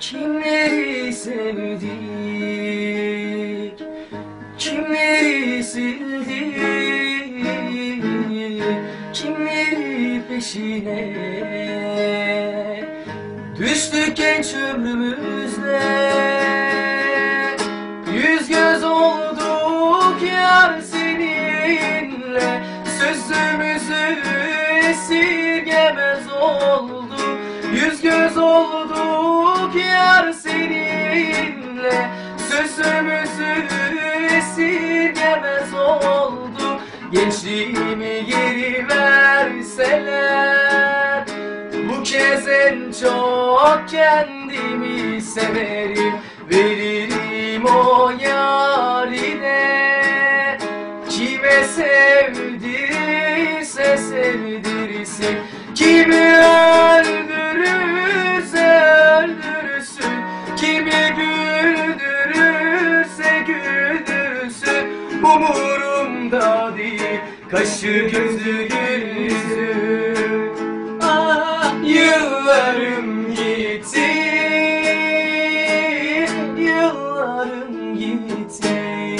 Kimleri sevdik? Kimleri sildik? Kimleri peşine? Düştük genç ömrümüzde Yüz göz olduk yar seninle. Sözümüzü esirgemez oldu Yüz göz olduk yar seninle Sözümüzü esirgemez oldu. Gençliğimi geri verseler Bu kez en çok kendimi severim. Veririm o yarine Kime sevdirirse sevdirsin. Kimi Kaşı gözü yüzü. Ah yıllarım gitti Yıllarım gitti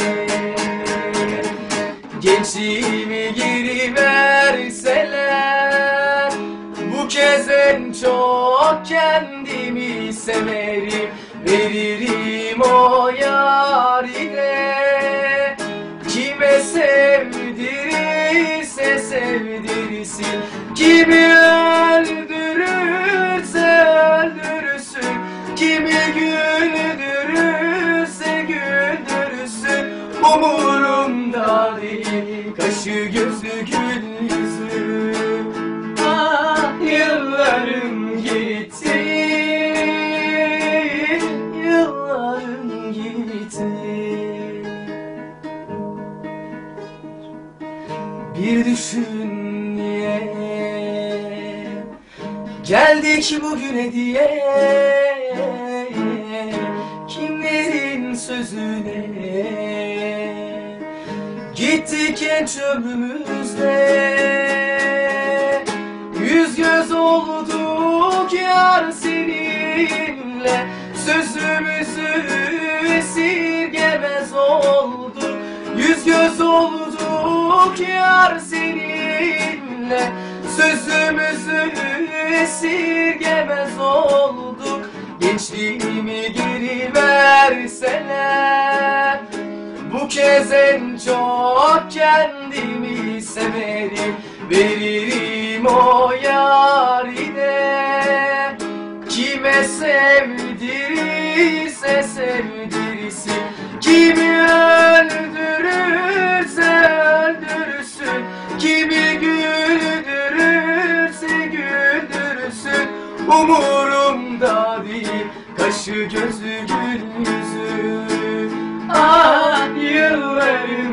Gençliğimi geri verseler Bu kez en çok kendimi severim. Veririm o yarine sevdirsin Kimi öldürürse öldürsün Kimi güldürürse güldürsün Umurumda değil Kaşı gözü gül yüzü. Ah yıllarım gitti Yıllarım gitti. Bir düşün Geldik bugüne diye. Kimlerin sözüne? Gittik genç ömrümüzde Yüz göz olduk yar seninle. Sözümüzü esirgemez oldu Yüz göz olduk yar seninle. Sözümüzü esirgemez olduk. Gençliğimi geri verseler Bu kez en çok kendimi severim. Veririm o yarine Kime sevdirirse sevdirsin Kimi öldürürse Umurumda değil. Kaşı gözü gül yüzü. Ah yıllarım